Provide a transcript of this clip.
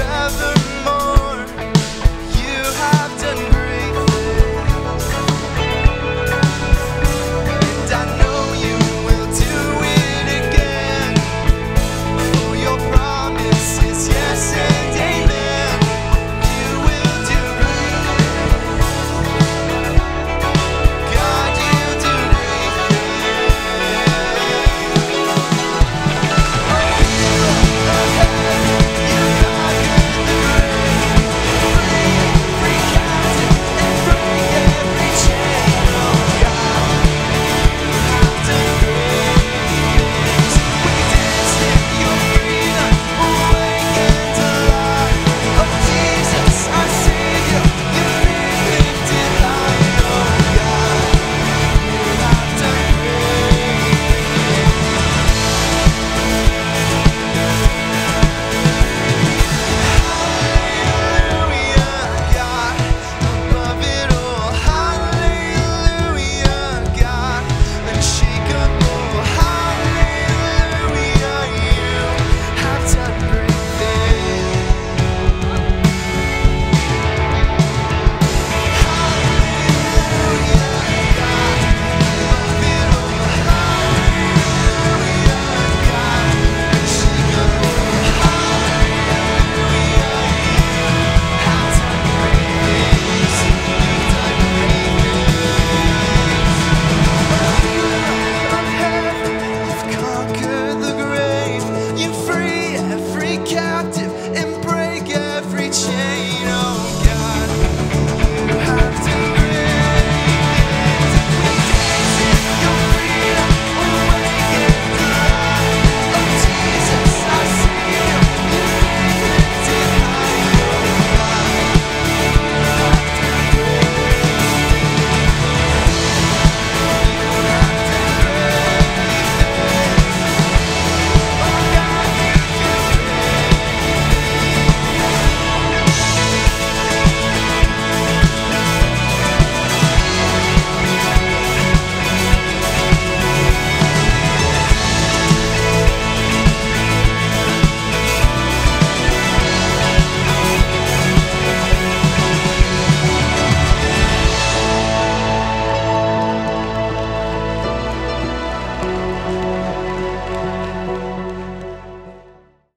forever.